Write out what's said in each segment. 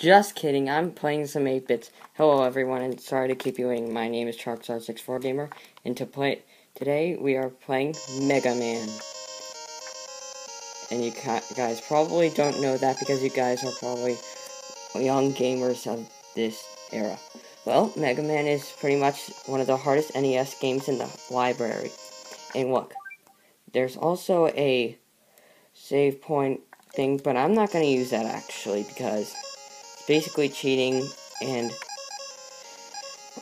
Just kidding, I'm playing some 8-bits. Hello everyone, and sorry to keep you waiting. My name is Charkstar64Gamer, and to play today we are playing Mega Man. And you guys probably don't know that because you guys are probably young gamers of this era. Well, Mega Man is pretty much one of the hardest NES games in the library. And look, there's also a save point thing, but I'm not going to use that actually because basically cheating and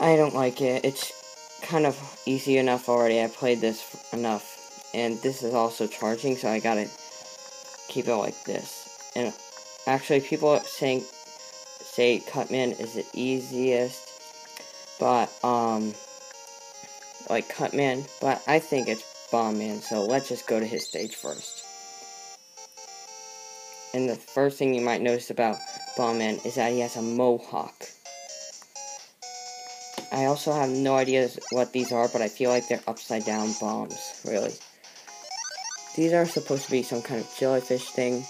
I don't like it. It's kind of easy enough already. I played this enough. And this is also charging, so I gotta keep it like this. And actually, people are saying say Cutman is the easiest, but um, like Cutman. But I think it's Bombman. So let's just go to his stage first. And the first thing you might notice about Bomb Man is that he has a mohawk. I also have no idea what these are, but I feel like they're upside down bombs, really. These are supposed to be some kind of jellyfish thing.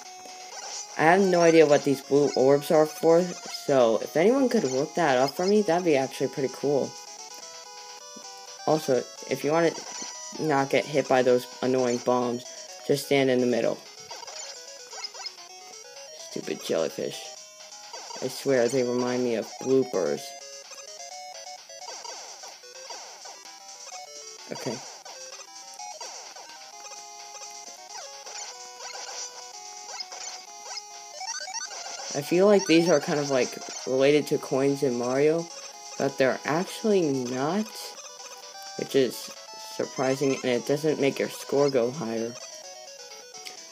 I have no idea what these blue orbs are for, so if anyone could look that up for me, that'd be actually pretty cool. Also, if you want to not get hit by those annoying bombs, just stand in the middle. Stupid jellyfish. I swear they remind me of bloopers. Okay. I feel like these are kind of like related to coins in Mario, but they're actually not, which is surprising, and it doesn't make your score go higher.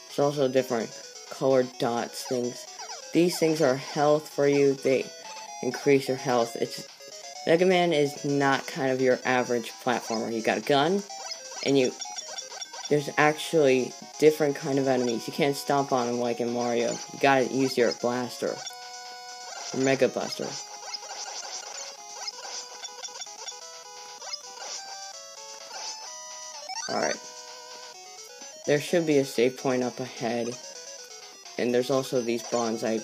It's also different colored dots things. These things are health for you. They increase your health. It's Mega Man is not kind of your average platformer. You got a gun, and you there's actually different kind of enemies. You can't stomp on them like in Mario. You gotta use your blaster. Your Mega Buster. Alright. There should be a save point up ahead. And there's also these bonsai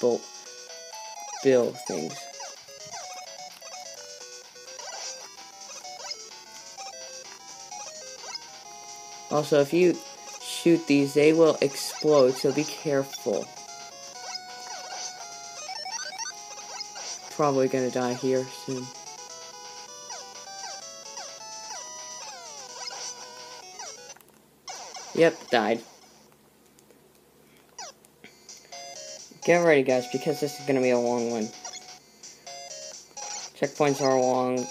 bolt bill things. Also, if you shoot these, they will explode, so be careful. Probably gonna die here soon. Yep, died. Get ready, guys, because this is gonna be a long one. Checkpoints are long.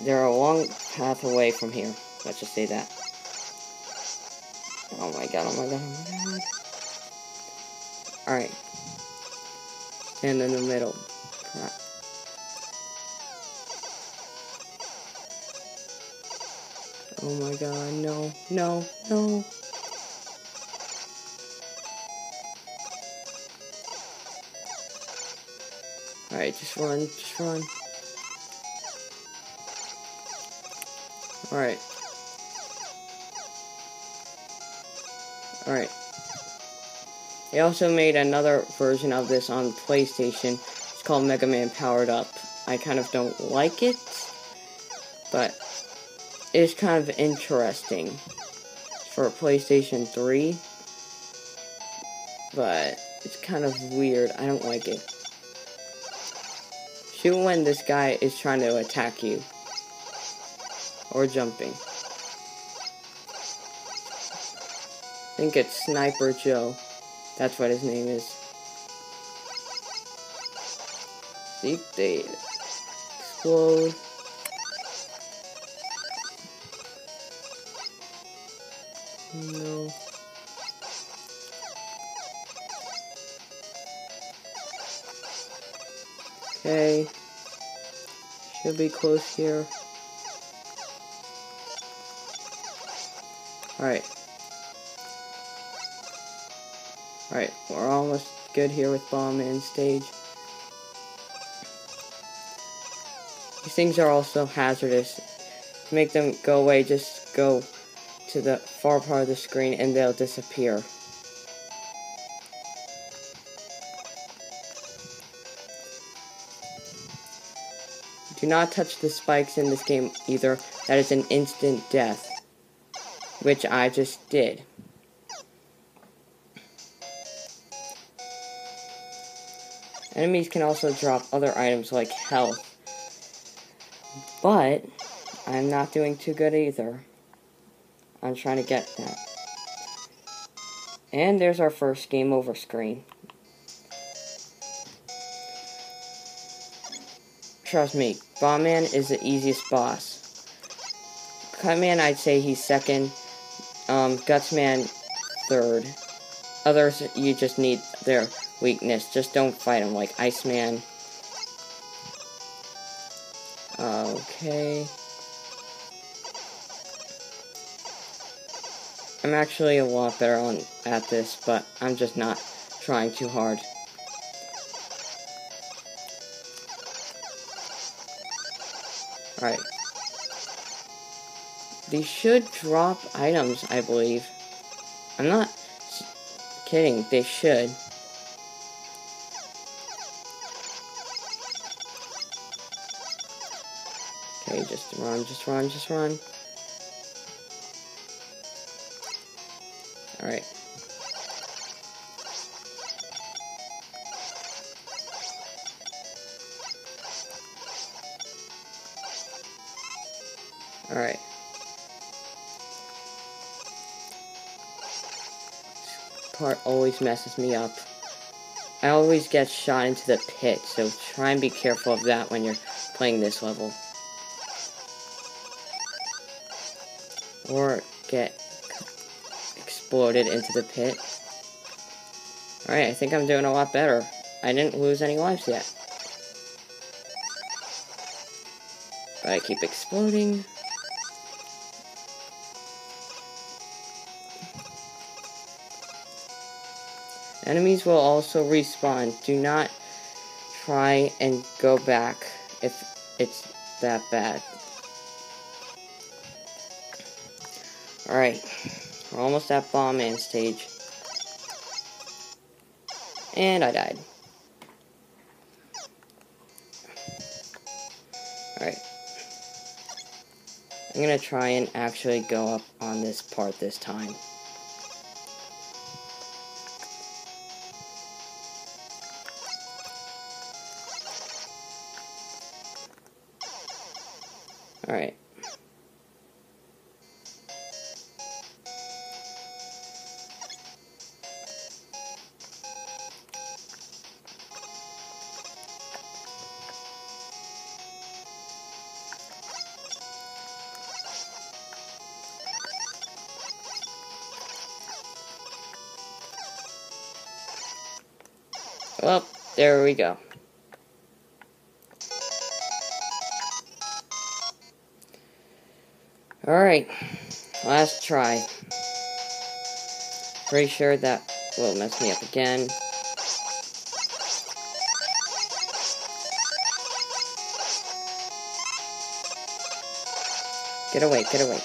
They're a long path away from here. Let's just say that. Oh my god, oh my god, oh god. Oh Alright. And in the middle. Crap. Oh my god, no, no, no. Alright, just run, just run. Alright. Alright. They also made another version of this on PlayStation. It's called Mega Man Powered Up. I kind of don't like it, but it's kind of interesting for PlayStation 3. But it's kind of weird. I don't like it. Shoot when this guy is trying to attack you. Or jumping. I think it's Sniper Joe. That's what his name is. See, they explode. No. Okay. Should be close here. Alright. Alright, we're almost good here with Bomb Man stage. These things are also hazardous. To make them go away, just go to the far part of the screen and they'll disappear. Do not touch the spikes in this game either. That is an instant death. Which I just did. Enemies can also drop other items like health. But, I'm not doing too good either. I'm trying to get that. And there's our first game over screen. Trust me, Bombman is the easiest boss. Cutman, I'd say he's second. Um, Gutsman, third. Others, you just need their weakness. Just don't fight them, like Iceman. Okay. I'm actually a lot better on at this, but I'm just not trying too hard. Alright. They should drop items, I believe. I'm not kidding, they should. Okay, just run, just run, just run. Alright. Always messes me up. I always get shot into the pit, so try and be careful of that when you're playing this level. Or get exploded into the pit. Alright, I think I'm doing a lot better. I didn't lose any lives yet. But I keep exploding. Enemies will also respawn. Do not try and go back if it's that bad. Alright. We're almost at Bomb Man stage. And I died. Alright. I'm gonna try and actually go up on this part this time. Alright. Well, there we go. Alright, last try. Pretty sure that will mess me up again. Get away, get away.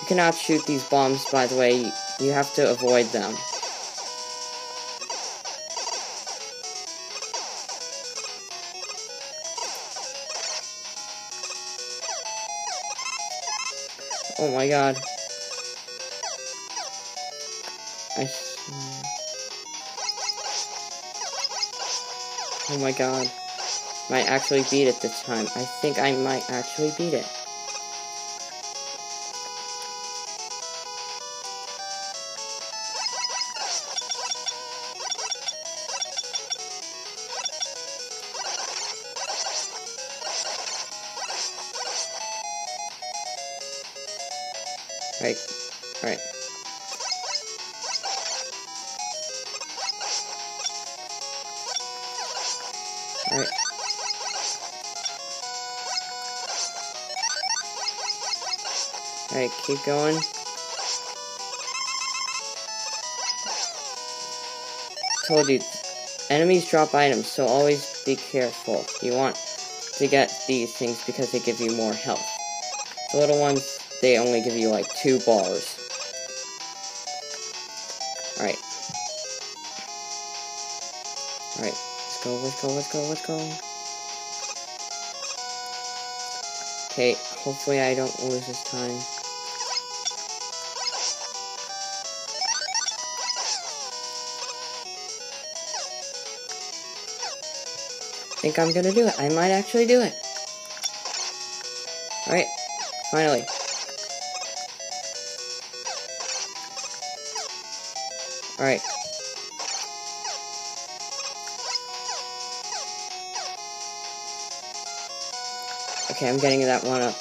You cannot shoot these bombs, by the way. You have to avoid them. Oh my god. I Oh my god. Might actually beat it this time. I think I might actually beat it. Right. Alright. Alright. Alright, keep going. Told you, enemies drop items, so always be careful. You want to get these things because they give you more health. The little ones they only give you like two bars. Alright. Alright, let's go, let's go, let's go, let's go. Okay, hopefully I don't lose this time. I think I'm gonna do it. I might actually do it. Alright, finally. Alright. Okay, I'm getting that one up.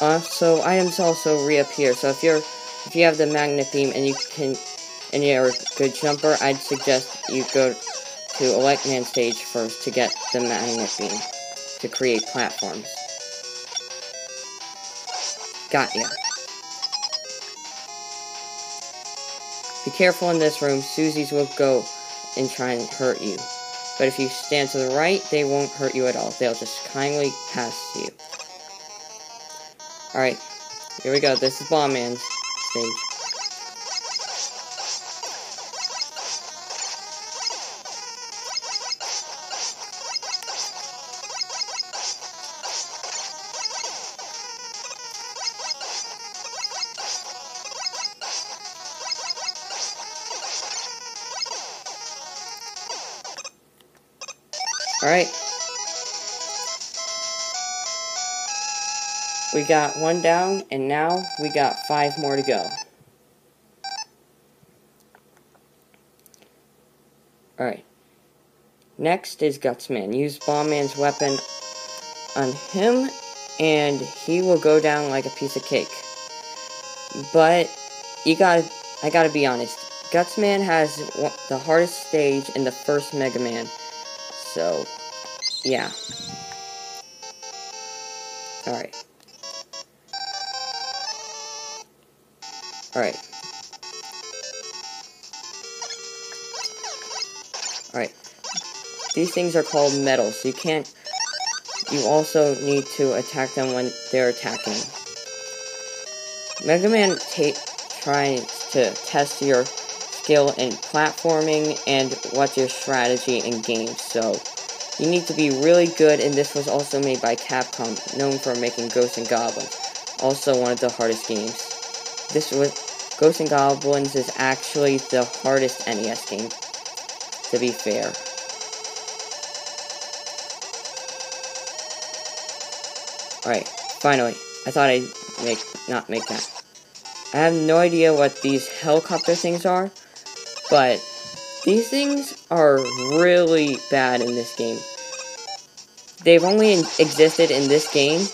Uh, so items also reappear. So if you're, if you have the magnet beam and you can, and you're a good jumper, I'd suggest you go to Electman stage first to get the magnet beam to create platforms. Got ya. Be careful in this room. Susie's will go and try and hurt you. But if you stand to the right, they won't hurt you at all. They'll just kindly pass you. Alright, here we go. This is Bomb Man's stage. Alright. We got one down, and now we got five more to go. Alright. Next is Gutsman. Use Bomb Man's weapon on him, and he will go down like a piece of cake. But, you gotta, I gotta be honest. Gutsman has the hardest stage in the first Mega Man. So, yeah. Alright. Alright. Alright. These things are called medals. You can't... You also need to attack them when they're attacking. Mega Man tries to test your skill in platforming and what's your strategy in games. So, you need to be really good, and this was also made by Capcom, known for making Ghosts and Goblins. Also one of the hardest games. This was Ghosts and Goblins is actually the hardest NES game, to be fair. Alright, finally. I thought I'd make not make that. I have no idea what these helicopter things are, but these things are really bad in this game. They've only existed in this game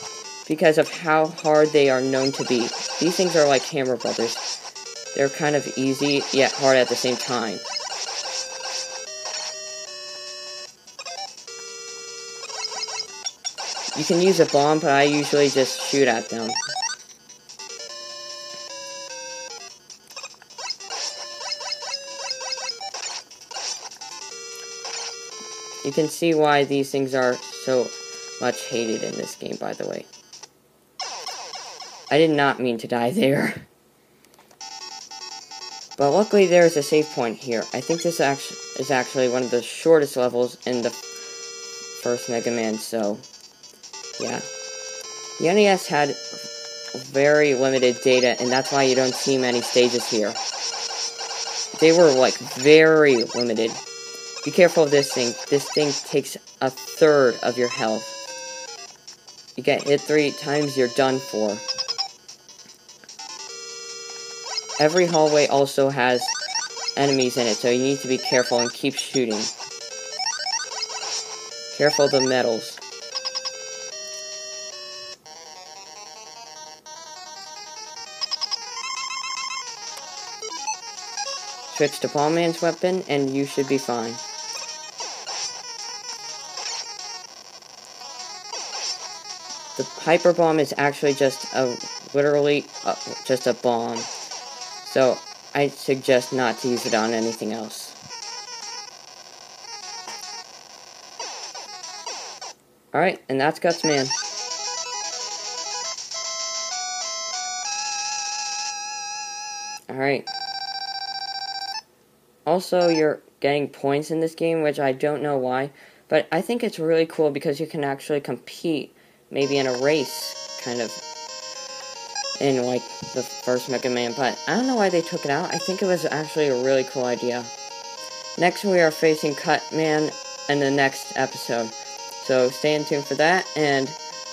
because of how hard they are known to be. These things are like Hammer Brothers. They're kind of easy, yet hard at the same time. You can use a bomb, but I usually just shoot at them. You can see why these things are so much hated in this game, by the way. I did not mean to die there. But luckily there is a save point here. I think this is actually one of the shortest levels in the first Mega Man, so yeah. The NES had very limited data, and that's why you don't see many stages here. They were, like, very limited. Be careful of this thing. This thing takes a third of your health. You get hit three times, you're done for. Every hallway also has enemies in it, so you need to be careful and keep shooting. Careful of the medals. Switch to Bomb Man's weapon, and you should be fine. The hyper bomb is actually just a literally uh, just a bomb. So I suggest not to use it on anything else. Alright, and that's Gutsman. Alright. Also, you're getting points in this game, which I don't know why, But I think it's really cool because you can actually compete, maybe in a race, kind of, in like the first Mega Man. But I don't know why they took it out. I think it was actually a really cool idea. Next, we are facing Cutman in the next episode. So stay in tune for that, and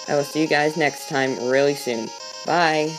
I will see you guys next time really soon. Bye.